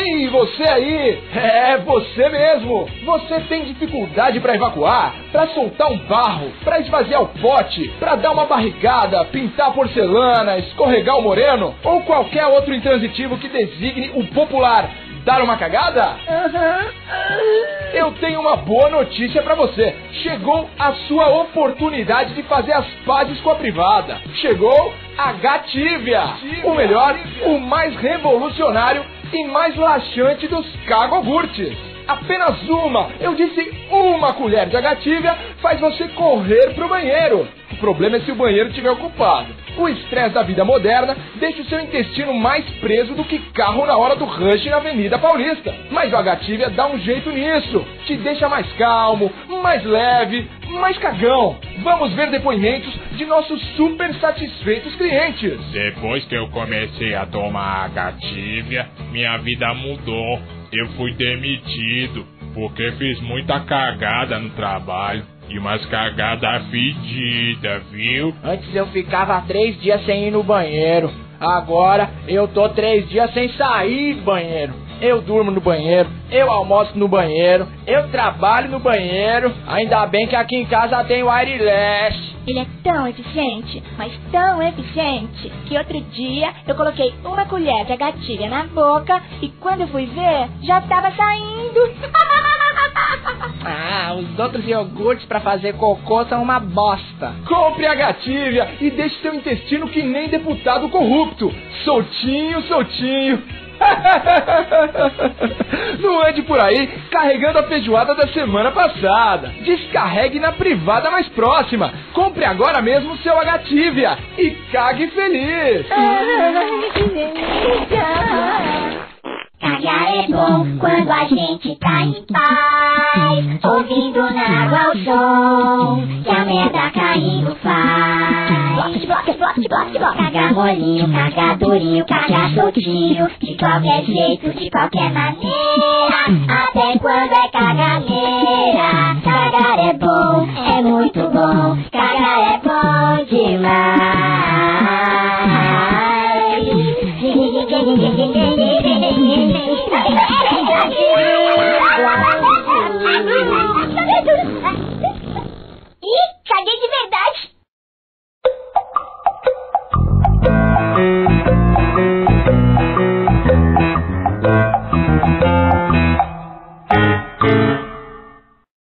Ei, você aí! É, você mesmo! Você tem dificuldade para evacuar, para soltar um barro, para esvaziar o pote, para dar uma barrigada, pintar porcelana, escorregar o moreno ou qualquer outro intransitivo que designe o popular dar uma cagada? Eu tenho uma boa notícia para você. Chegou a sua oportunidade de fazer as pazes com a privada. Chegou a Gatívia, o melhor, o mais revolucionário e mais laxante dos cagogurtes. Apenas uma, eu disse uma colher de agativia faz você correr pro banheiro. Problema é se o banheiro estiver ocupado. O estresse da vida moderna deixa o seu intestino mais preso do que carro na hora do rush na Avenida Paulista. Mas o Agativia dá um jeito nisso. Te deixa mais calmo, mais leve, mais cagão. Vamos ver depoimentos de nossos super satisfeitos clientes. Depois que eu comecei a tomar Agativia, minha vida mudou. Eu fui demitido porque fiz muita cagada no trabalho. E umas cagadas fedidas, viu? Antes eu ficava três dias sem ir no banheiro. Agora eu tô três dias sem sair do banheiro. Eu durmo no banheiro, eu almoço no banheiro, eu trabalho no banheiro. Ainda bem que aqui em casa tem o wireless. Ele é tão eficiente, mas tão eficiente, que outro dia eu coloquei uma colher de agatilha na boca e quando eu fui ver, já estava saindo. Ah, os outros iogurtes para fazer cocô são uma bosta. Compre a Gatívia e deixe seu intestino que nem deputado corrupto. Soltinho, soltinho. Não ande por aí carregando a feijoada da semana passada. Descarregue na privada mais próxima. Compre agora mesmo seu Agativia e cague feliz. Bom quando a gente tá em paz, ouvindo na água o som que a merda caindo faz. De bloco, de bloco. Cagar molinho, cagar durinho, cagar soltinho, de qualquer jeito, de qualquer maneira, até quando é caganeira. Cagar é bom, é muito bom,